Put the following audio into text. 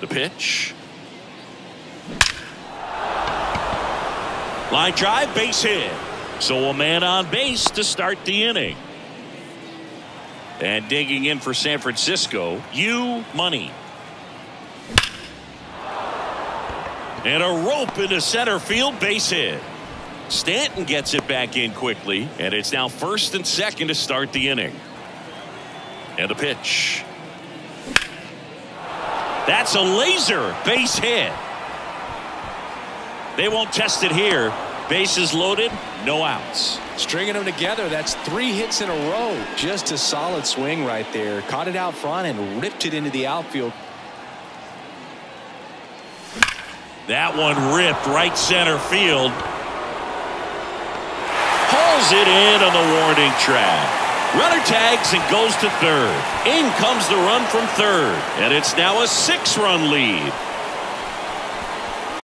The pitch. Line drive, base hit. So a man on base to start the inning. And digging in for San Francisco, you money. And a rope into center field base hit. Stanton gets it back in quickly, and it's now first and second to start the inning. And the pitch. That's a laser base hit. They won't test it here. Bases loaded, no outs. Stringing them together, that's three hits in a row. Just a solid swing right there. Caught it out front and ripped it into the outfield. That one ripped right center field. Hauls it in on the warning track. Runner tags and goes to third. In comes the run from third. And it's now a six run lead.